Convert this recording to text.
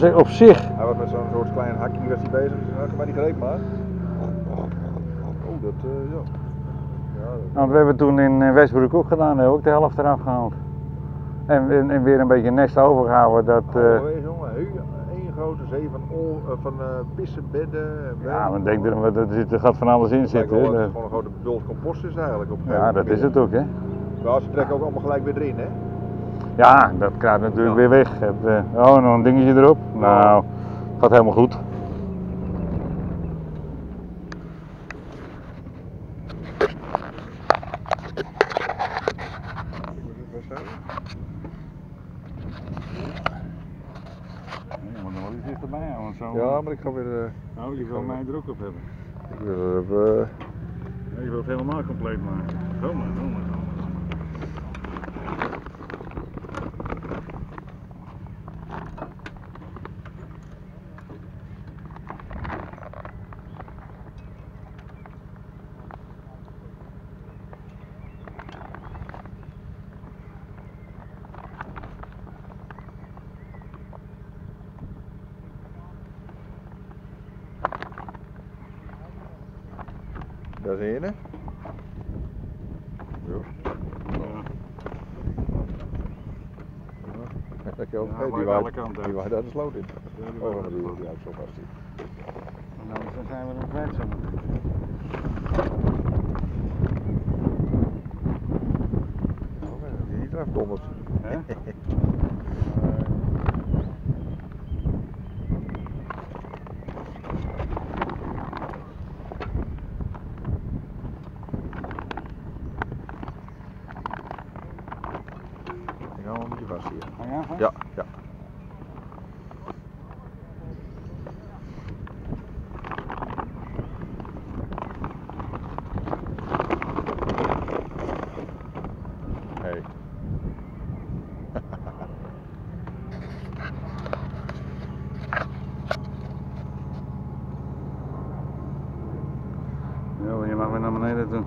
Op zich, Hij was met zo'n soort klein hakje was hij bezig, dus maar die greep maar. Oh, dat, eh, ja. Ja, dat- want we hebben toen in eh, Westbroek ook gedaan, hebben ook de helft eraf gehaald. En, en, en weer een beetje nest overgehouden. Dat, eh, Alweer, jongen, één grote zee van, eh, van eh pissenbedden. en ja, denkt wat. er, er, zit, er gaat van alles in lijkt zitten. dat het gewoon een grote bult compost is eigenlijk. Op een Ja, dat is het ook, hè. Ja, ze trekken ook allemaal gelijk weer erin, hè? Ja, dat kruipt natuurlijk Ja. weer weg. Het, eh, oh, nog een dingetje erop. Nou, gaat helemaal goed. Ja, maar dan wel iets dichterbij want zo. Ja, maar ik ga weer. eh, Nou, je wil mij er ook op hebben. ik wil even. je wilt het helemaal compleet maken. Zo maar, zo maar, Daar is hè? Zo. Ja. Dat Ja, hey, maar die waait-. Die waait daar de sloot in. die Oh, die, houdt zo vast. Nou, dan zijn we hem kwijt zo. Oh, dat die niet. Hè? Ik hou hem een beetje vast hier. Je aan? Ja, ja. Hey. Ja, je mag weer naar beneden toe.